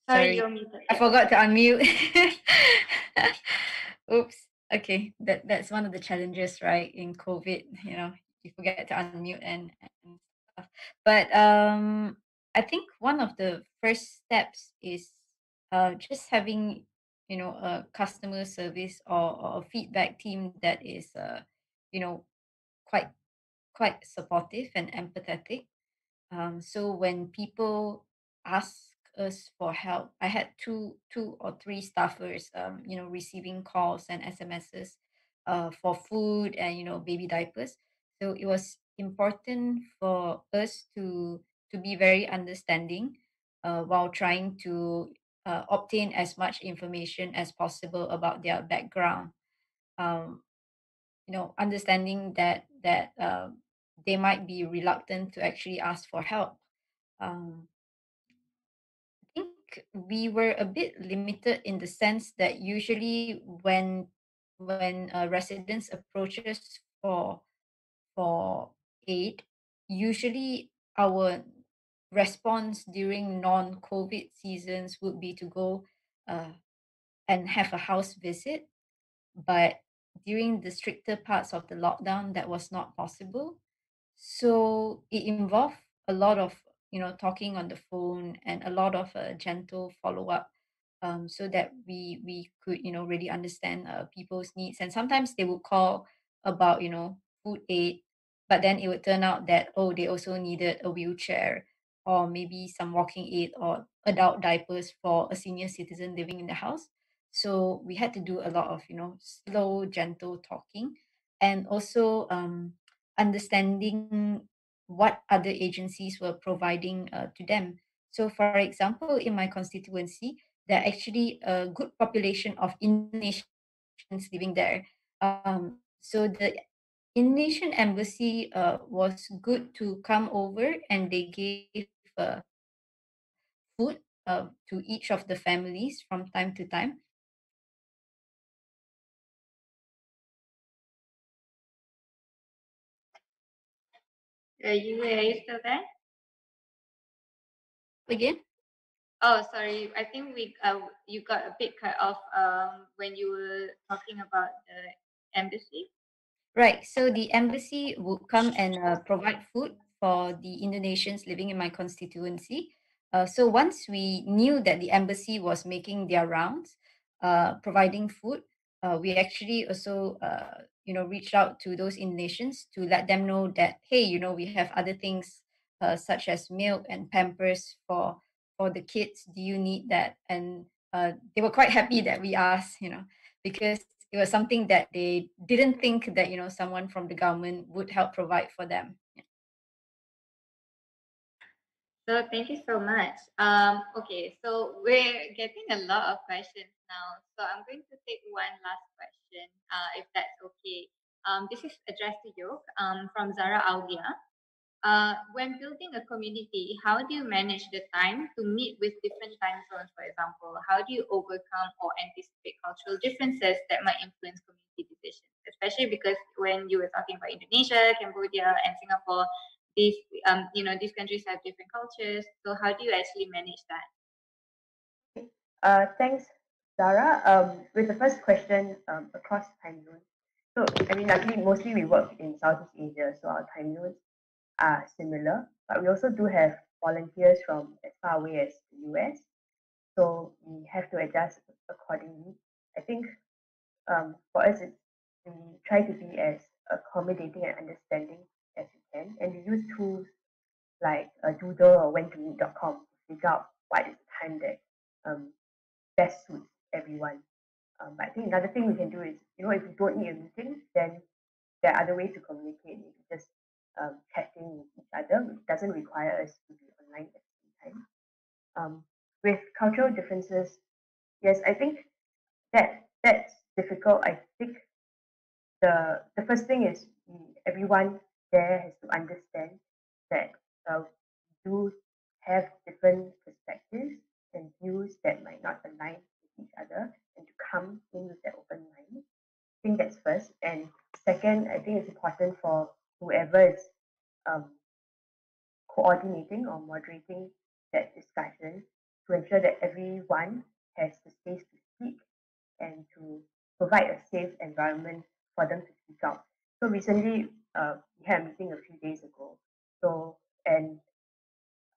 Sorry, Sorry. I forgot to unmute. Oops. Okay, that that's one of the challenges, right? In COVID, you know, you forget to unmute and, and stuff. But um, I think one of the first steps is uh, just having, you know, a customer service or, or a feedback team that is, uh, you know, quite quite supportive and empathetic. Um, so when people ask us for help. I had two two or three staffers, um, you know, receiving calls and SMSs uh, for food and you know baby diapers. So it was important for us to to be very understanding uh, while trying to uh, obtain as much information as possible about their background. Um, you know, understanding that that um, they might be reluctant to actually ask for help. Um, think we were a bit limited in the sense that usually when when uh, residents approaches for for aid, usually our response during non-COVID seasons would be to go uh, and have a house visit. But during the stricter parts of the lockdown, that was not possible. So it involved a lot of you know talking on the phone and a lot of uh, gentle follow up um, so that we we could you know really understand uh, people's needs and sometimes they would call about you know food aid but then it would turn out that oh they also needed a wheelchair or maybe some walking aid or adult diapers for a senior citizen living in the house so we had to do a lot of you know slow gentle talking and also um, understanding what other agencies were providing uh, to them. So, for example, in my constituency, there are actually a good population of Indonesians living there. Um, so the Indonesian embassy uh, was good to come over and they gave uh, food uh, to each of the families from time to time. Uh, you are you still there? Again? Oh, sorry. I think we uh, you got a bit cut off um, when you were talking about the embassy. Right. So the embassy would come and uh, provide food for the Indonesians living in my constituency. Uh, so once we knew that the embassy was making their rounds, uh, providing food, uh, we actually also, uh, you know, reached out to those Indonesians to let them know that, hey, you know, we have other things uh, such as milk and pampers for for the kids. Do you need that? And uh, they were quite happy that we asked, you know, because it was something that they didn't think that you know someone from the government would help provide for them. So thank you so much. Um, okay, so we're getting a lot of questions now. So I'm going to take one last question, uh, if that's okay. Um, this is addressed to you um, from Zara Aulia. Uh, when building a community, how do you manage the time to meet with different time zones, for example? How do you overcome or anticipate cultural differences that might influence community decisions? Especially because when you were talking about Indonesia, Cambodia, and Singapore, these um, you know these countries have different cultures. So how do you actually manage that? Uh, thanks, Zara. Um, with the first question um, across time zones. So I mean, luckily, mostly we work in Southeast Asia, so our time zones are similar, but we also do have volunteers from as far away as the US. So we have to adjust accordingly. I think um, for us, we try to be as accommodating and understanding as we can, and we use tools like a Doodle or when to figure out what is the time that um, best suits everyone. Um, but I think another thing we can do is, you know, if we don't need a meeting, then there are other ways to communicate. Maybe just um, chatting with each other, which doesn't require us to be online at the same time. Um, with cultural differences, yes, I think that that's difficult. I think the the first thing is everyone there has to understand that uh, do have different perspectives and views that might not align with each other, and to come in with that open mind. I think that's first. And second, I think it's important for whoever is um, coordinating or moderating that discussion to ensure that everyone has the space to speak and to provide a safe environment for them to speak out. So recently, uh, we had a meeting a few days ago. So and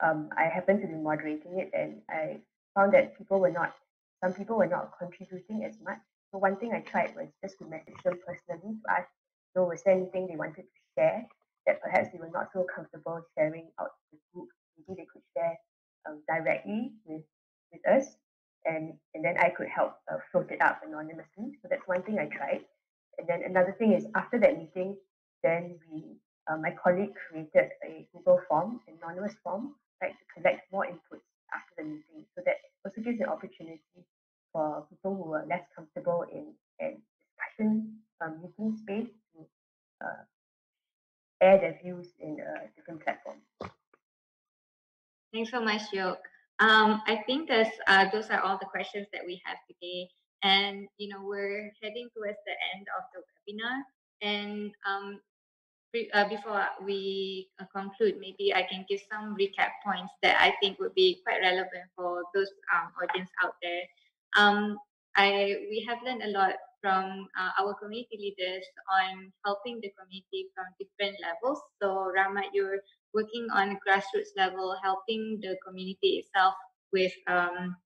um, I happened to be moderating it, and I found that people were not, some people were not contributing as much. So one thing I tried was just to message them personally to ask, so was there anything they wanted to share that perhaps they were not so comfortable sharing out the group. Maybe they could share um, directly with with us, and and then I could help uh, float it up anonymously. So that's one thing I tried. And then another thing is after that meeting, then we uh, my colleague created a Google form, anonymous form, right, to collect more inputs after the meeting. So that also gives an opportunity for people who are less comfortable in an discussion um, meeting space to uh, air their views in a different platform. Thanks so much, Yok. Um, I think that's, uh, those are all the questions that we have today. And, you know, we're heading towards the end of the webinar. And um, uh, before we uh, conclude, maybe I can give some recap points that I think would be quite relevant for those um, audience out there. Um, I we have learned a lot from uh, our community leaders on helping the community from different levels. So Rahmat, you're working on grassroots level, helping the community itself with, um,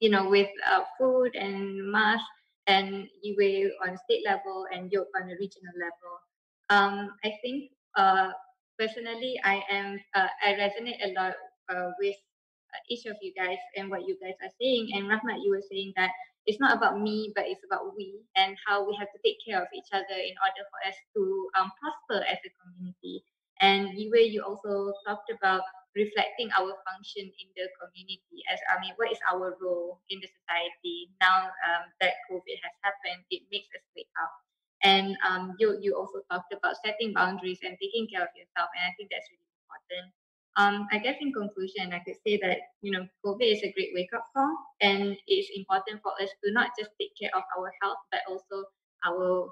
you know, with uh, food and mask, and Yiwei on state level and Yok on a regional level. Um, I think uh, personally, I am uh, I resonate a lot uh, with uh, each of you guys and what you guys are saying. And Rahmat, you were saying that it's not about me, but it's about we and how we have to take care of each other in order for us to um, prosper as a community. And Yiwei, you also talked about reflecting our function in the community as I mean, what is our role in the society now um, that COVID has happened? It makes us wake up. And um, you you also talked about setting boundaries and taking care of yourself, and I think that's really important. Um, I guess in conclusion, I could say that you know COVID is a great wake up call, and it's important for us to not just take care of our health, but also our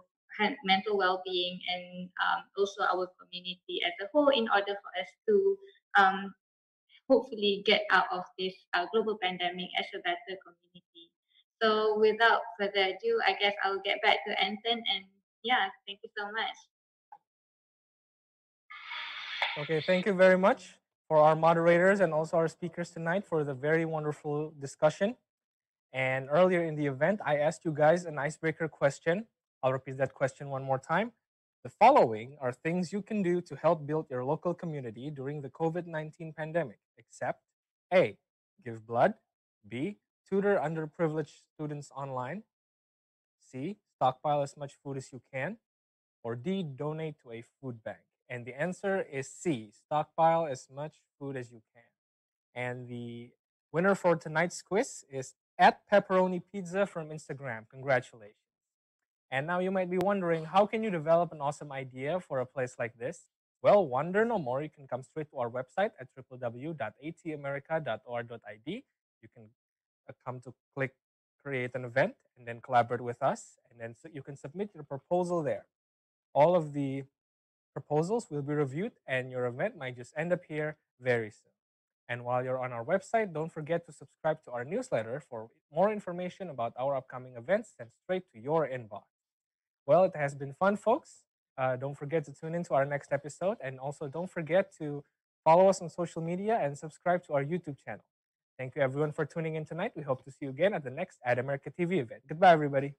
mental well-being and um, also our community as a whole in order for us to um, hopefully get out of this uh, global pandemic as a better community. So without further ado, I guess I'll get back to Anton and yeah, thank you so much. Okay, thank you very much for our moderators and also our speakers tonight for the very wonderful discussion. And earlier in the event, I asked you guys an icebreaker question. I'll repeat that question one more time. The following are things you can do to help build your local community during the COVID 19 pandemic, except A. Give blood, B. Tutor underprivileged students online, C. Stockpile as much food as you can, or D. Donate to a food bank. And the answer is C. Stockpile as much food as you can. And the winner for tonight's quiz is at Pepperoni Pizza from Instagram. Congratulations. And now you might be wondering, how can you develop an awesome idea for a place like this? Well, wonder no more. You can come straight to our website at www.atamerica.org.id. You can uh, come to click create an event and then collaborate with us. And then so you can submit your proposal there. All of the proposals will be reviewed and your event might just end up here very soon. And while you're on our website, don't forget to subscribe to our newsletter for more information about our upcoming events sent straight to your inbox. Well, it has been fun, folks. Uh, don't forget to tune in to our next episode. And also, don't forget to follow us on social media and subscribe to our YouTube channel. Thank you, everyone, for tuning in tonight. We hope to see you again at the next @america TV event. Goodbye, everybody.